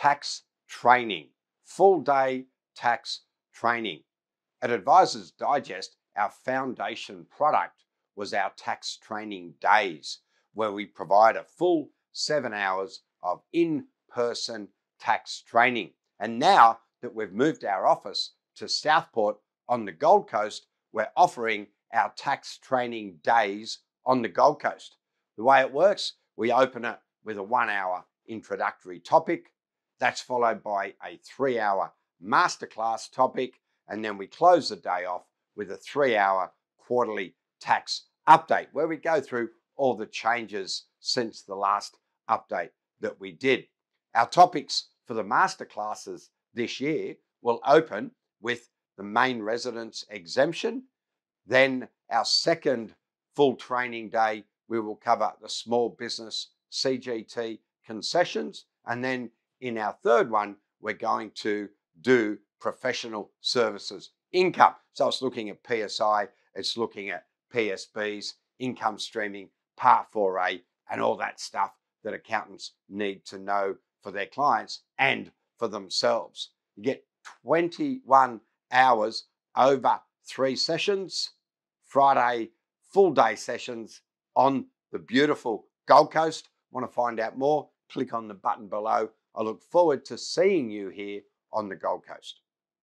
tax training, full day tax training. At Advisers Digest, our foundation product was our tax training days, where we provide a full seven hours of in person tax training. And now that we've moved our office to Southport on the Gold Coast, we're offering our tax training days on the Gold Coast. The way it works, we open it with a one hour introductory topic. That's followed by a three hour masterclass topic. And then we close the day off with a three hour quarterly tax update where we go through all the changes since the last update that we did. Our topics for the masterclasses this year will open with the main residence exemption. Then, our second full training day, we will cover the small business CGT concessions. And then in our third one, we're going to do professional services income. So it's looking at PSI, it's looking at PSBs, income streaming, Part 4A, and all that stuff that accountants need to know for their clients and for themselves. You get 21 hours over three sessions, Friday full day sessions on the beautiful Gold Coast. Want to find out more? Click on the button below. I look forward to seeing you here on the Gold Coast.